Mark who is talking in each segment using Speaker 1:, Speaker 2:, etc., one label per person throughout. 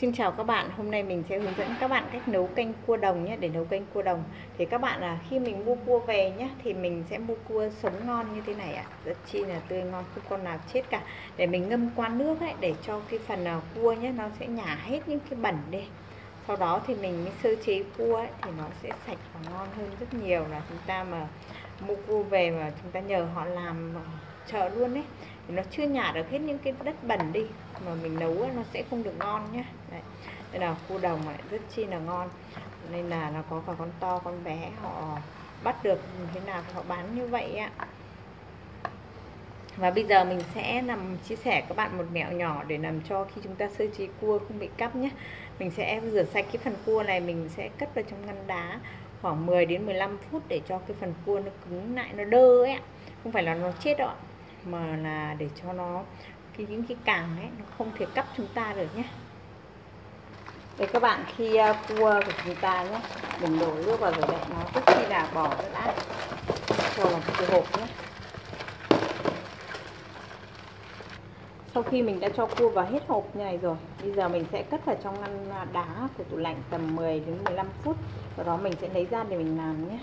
Speaker 1: Xin chào các bạn, hôm nay mình sẽ hướng dẫn các bạn cách nấu canh cua đồng nhé Để nấu canh cua đồng. Thì các bạn là khi mình mua cua về nhé Thì mình sẽ mua cua sống ngon như thế này ạ. Rất chi là tươi ngon, không con nào chết cả. Để mình ngâm qua nước ấy Để cho cái phần nào cua nhé Nó sẽ nhả hết những cái bẩn đi. Sau đó thì mình mới sơ chế cua ấy Thì nó sẽ sạch và ngon hơn rất nhiều Là chúng ta mà mua cua về mà chúng ta nhờ họ làm ờ, chợ luôn ấy nó chưa nhả được hết những cái đất bẩn đi, mà mình nấu nó sẽ không được ngon nhé Đấy. đây là cua đồng này rất chi là ngon. Nên là nó có cả con to, con bé, họ bắt được thế nào họ bán như vậy ạ và bây giờ mình sẽ làm chia sẻ các bạn một mẹo nhỏ để làm cho khi chúng ta sơ chế cua không bị cắp nhé mình sẽ rửa sạch cái phần cua này, mình sẽ cất vào trong ngăn đá khoảng 10 đến 15 phút để cho cái phần cua nó cứng lại, nó đơ ấy không phải là nó chết đâu mà là để cho nó cái những cái càng ấy nó không thể cắp chúng ta được nhé. Đây các bạn khi uh, cua của chúng ta nhé mình đổ nước vào rồi đấy nó trước khi là bỏ cái đã. Cho vào cái hộp nhé. Sau khi mình đã cho cua vào hết hộp như này rồi bây giờ mình sẽ cất vào trong ngăn đá của tủ lạnh tầm 10 đến 15 phút. Sau đó mình sẽ lấy ra để mình làm nhé.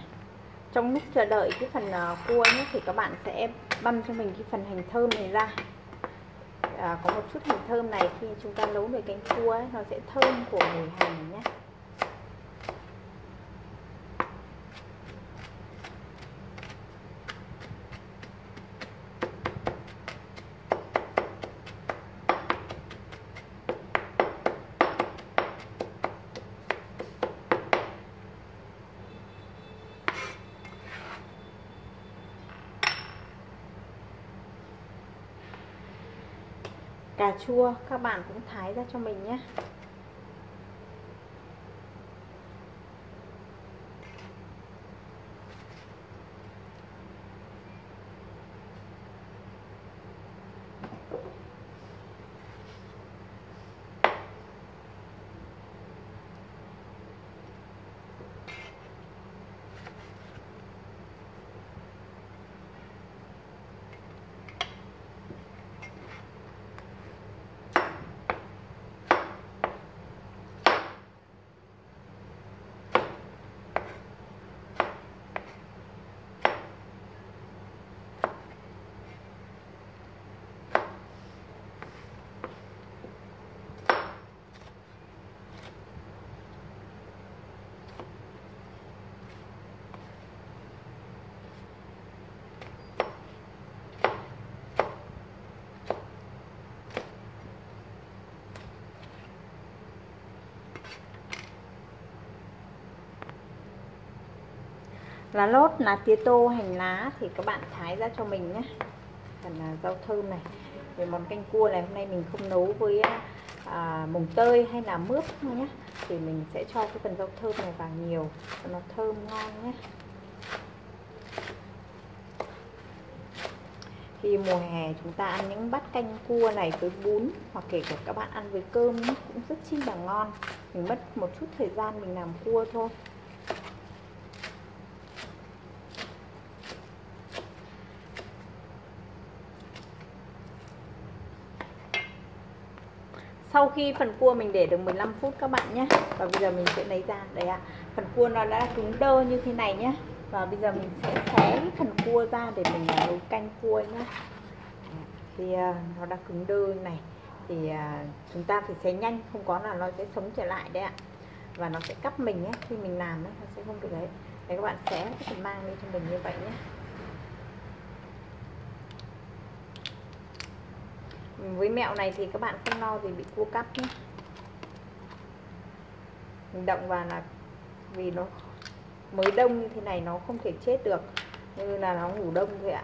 Speaker 1: Trong lúc chờ đợi cái phần uh, cua nhé thì các bạn sẽ băm cho mình cái phần hành thơm này ra. À, có một chút hành thơm này khi chúng ta nấu nồi canh cua ấy, nó sẽ thơm của mùi hành nhé chua các bạn cũng thái ra cho mình nhé. Lá lốt lá tía tô hành lá thì các bạn thái ra cho mình nhé. Phần là rau thơm này. Về món canh cua này hôm nay mình không nấu với à, mùng tơi hay là mướp nhé. Thì mình sẽ cho cái phần rau thơm này vào nhiều cho nó thơm ngon nhé. Khi mùa hè chúng ta ăn những bát canh cua này với bún hoặc kể cả các bạn ăn với cơm cũng rất chi là ngon. Mình mất một chút thời gian mình làm cua thôi. Sau khi phần cua mình để được 15 phút các bạn nhé. Và bây giờ mình sẽ lấy ra. Đây ạ. À, phần cua nó đã cứng đơ như thế này nhé. Và bây giờ mình sẽ xé phần cua ra để mình nấu canh cua nhé. Thì uh, nó đã cứng đơ như này. Thì uh, chúng ta phải xé nhanh không có là nó sẽ sống trở lại đấy ạ. Và nó sẽ cắp mình nhé. Khi mình làm ấy, nó sẽ không được đấy. Đấy các bạn xé cái phần mang lên cho mình như vậy nhé. Với mẹo này thì các bạn không lo gì bị cua cắp nhé. Mình động vào là vì nó mới đông như thế này nó không thể chết được, như là nó ngủ đông thôi ạ.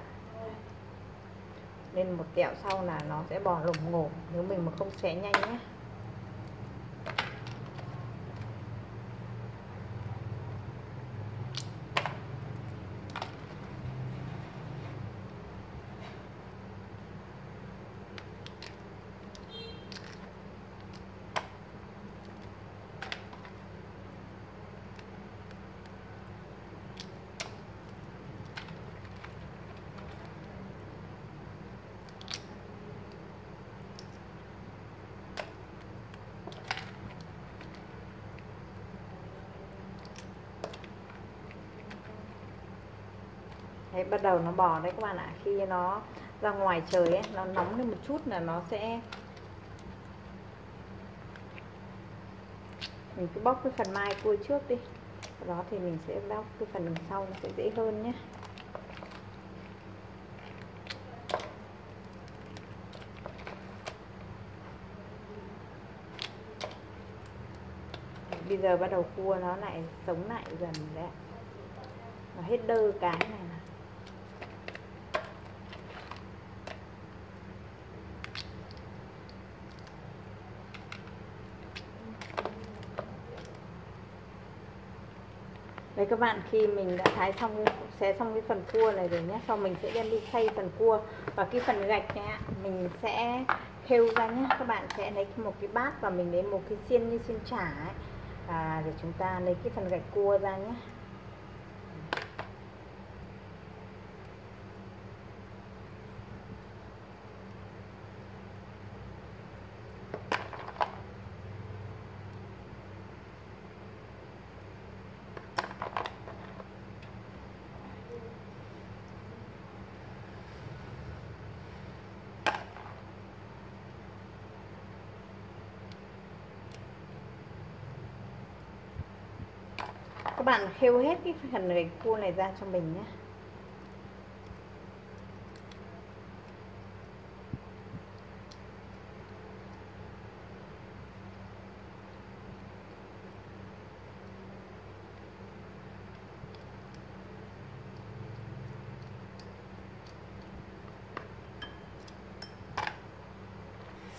Speaker 1: Nên một tẹo sau là nó sẽ bò lủng ngổ, nếu mình mà không xé nhanh nhé. Thấy bắt đầu nó bò đấy các bạn ạ. Khi nó ra ngoài trời ấy, nó nóng lên một chút là nó sẽ mình cứ bóc cái phần mai cua trước đi. Sau đó thì mình sẽ bóc cái phần đằng sau nó sẽ dễ hơn nhé. Bây giờ bắt đầu cua nó lại sống lại dần đấy nó hết đơ cái này Đấy các bạn khi mình đã thái xong xé xong cái phần cua này rồi nhé Sau mình sẽ đem đi xay phần cua Và cái phần gạch này mình sẽ thêu ra nhé. Các bạn sẽ lấy một cái bát và mình lấy một cái xiên như xiên chả ấy. À, Để chúng ta lấy cái phần gạch cua ra nhé. Bạn khêu hết cái phần gạch cua này ra cho mình nhé.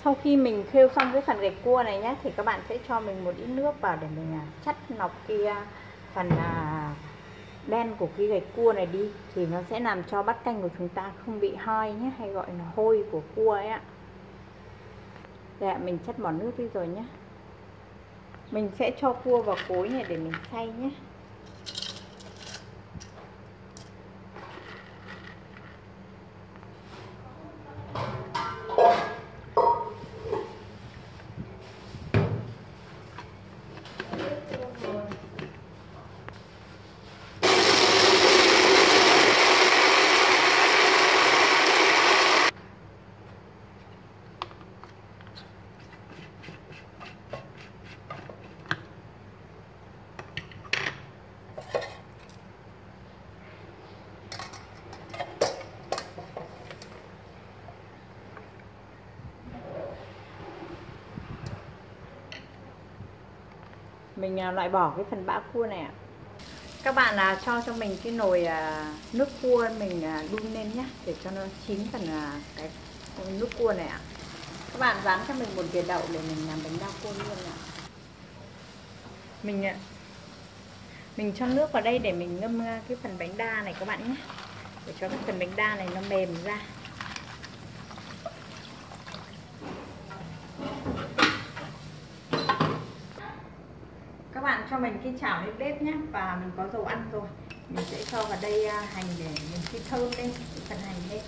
Speaker 1: Sau khi mình khêu xong cái phần gạch cua này nhé, thì các bạn sẽ cho mình một ít nước vào để mình à, chắt nọc kia phần à, đen của cái gạch cua này đi thì nó sẽ làm cho bát canh của chúng ta không bị hoi nhé hay gọi là hôi của cua ấy ạ. Đây mình chất bỏ nước đi rồi nhé. Mình sẽ cho cua vào cối này để mình xay nhé. Mình à, loại bỏ cái phần bã cua này ạ. Các bạn là cho cho mình cái nồi à, nước cua mình à, đun lên nhé để cho nó chín phần à, cái nước cua này ạ. Các bạn dán cho mình một thìa đậu để mình làm bánh đa cua luôn ạ. Mình à, mình cho nước vào đây để mình ngâm cái phần bánh đa này các bạn nhé. Để cho cái phần bánh đa này nó mềm ra. Các bạn cho mình cái chảo lên bếp nhé. Và mình có dầu ăn rồi. Mình sẽ cho vào đây à, hành để mình khi thơm lên phần hành lên.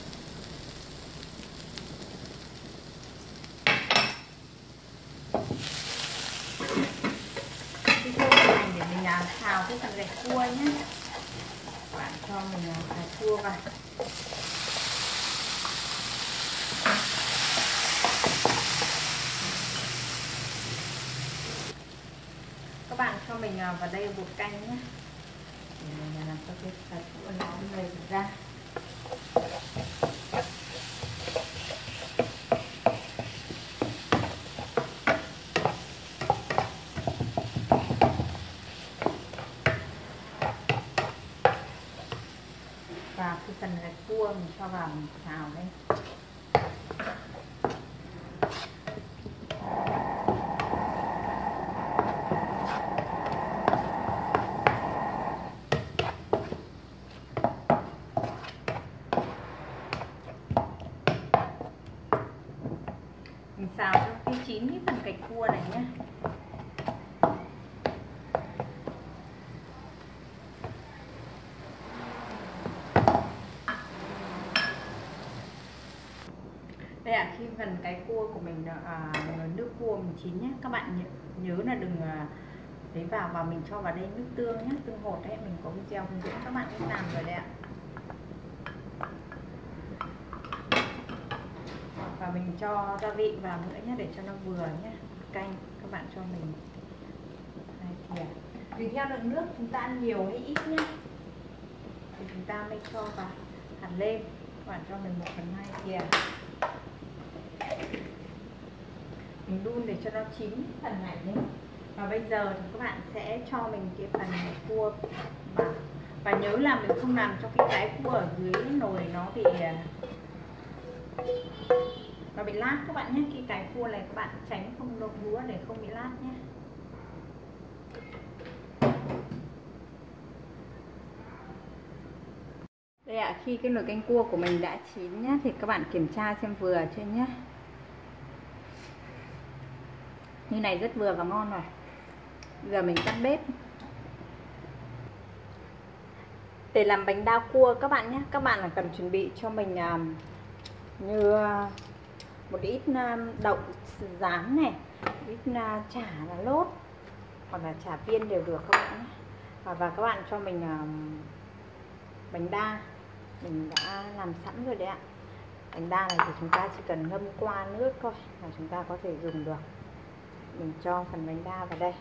Speaker 1: Khi thơm hành để mình à, xào cái phần gạch cua nhé. Bạn cho mình à, gạch cua vào. Cho mình à, vào đây bột canh nhé để mình làm cho cái sạch của nó mềm ra. Và cái phần gạch cua mình cho vào mình xào lên đây là khi phần cái cua của mình à, à nước cua mình chín nhé các bạn nhớ, là đừng à, lấy vào và mình cho vào đây nước tương nhé tương hột đấy mình có video hướng dẫn các bạn cách làm rồi đấy ạ. Và mình cho gia vị vào nữa nhé để cho nó vừa nhé canh các bạn cho mình. Hai thìa tùy theo lượng nước chúng ta ăn nhiều hay ít nhé thì chúng ta mới cho vào hạt lên các bạn cho mình một phần hai thìa à, mình đun để cho nó chín phần này nhé. Và bây giờ thì các bạn sẽ cho mình cái phần cua và nhớ là mình không làm cho cái cái cua ở dưới nồi nó bị nó bị lát các bạn nhé. Cái cái cua này các bạn tránh không đổ búa để không bị lát nhé. Đây ạ à, khi cái nồi canh cua của mình đã chín nhé thì các bạn kiểm tra xem vừa chưa nhé như này rất vừa và ngon rồi. Giờ mình tắt bếp. Để làm bánh đa cua các bạn nhé. Các bạn là cần chuẩn bị cho mình um, như uh, một ít à, đậu rán này ít uh, chả là lốt hoặc là chả viên đều được các bạn nhé. Và, và các bạn cho mình um, bánh đa. Mình đã làm sẵn rồi đấy ạ. Bánh đa này thì chúng ta chỉ cần ngâm qua nước thôi là chúng ta có thể dùng được mình cho phần bánh đa vào đây.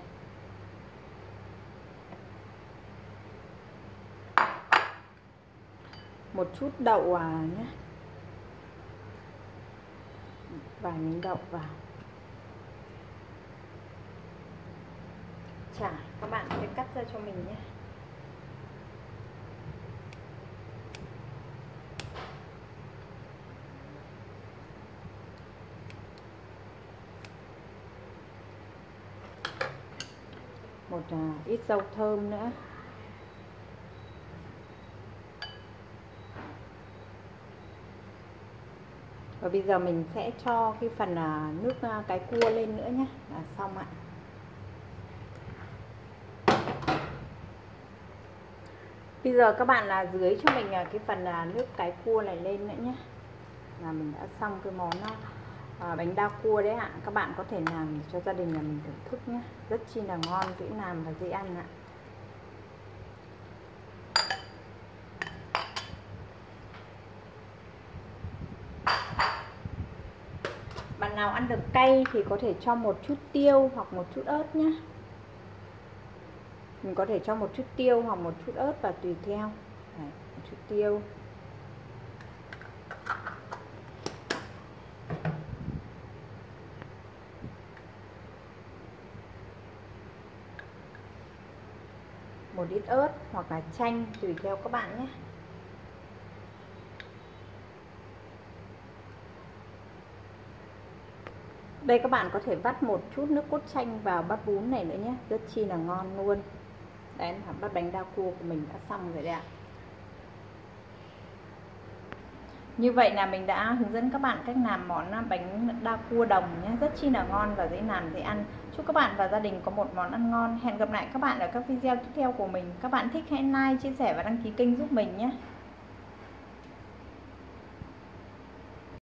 Speaker 1: Một chút đậu à nhé. Vài miếng đậu vào. Chả, các bạn sẽ cắt ra cho mình nhé. Một à, ít rau thơm nữa. Và bây giờ mình sẽ cho cái phần à, nước à, cái cua lên nữa nhé là xong ạ. Bây giờ các bạn là dưới cho mình à, cái phần à, nước cái cua này lên nữa nhé là mình đã xong cái món à, bánh đa cua đấy ạ. Các bạn có thể làm cho gia đình nhà mình thưởng thức nhé. Rất chi là ngon dễ làm và dễ ăn ạ. Bạn nào ăn được cay thì có thể cho một chút tiêu hoặc một chút ớt nhé. Mình có thể cho một chút tiêu hoặc một chút ớt và tùy theo. Đấy, một chút tiêu. Một ít ớt hoặc là chanh, tùy theo các bạn nhé. Đây các bạn có thể vắt một chút nước cốt chanh vào bát bún này nữa nhé. Rất chi là ngon luôn. Đấy, là bát bánh đa cua của mình đã xong rồi đấy ạ. Như vậy là mình đã hướng dẫn các bạn cách làm món bánh đa cua đồng nhé. Rất chi là ngon và dễ làm, dễ ăn. Chúc các bạn và gia đình có một món ăn ngon. Hẹn gặp lại các bạn ở các video tiếp theo của mình. Các bạn thích hãy like, chia sẻ và đăng ký kênh giúp mình nhé.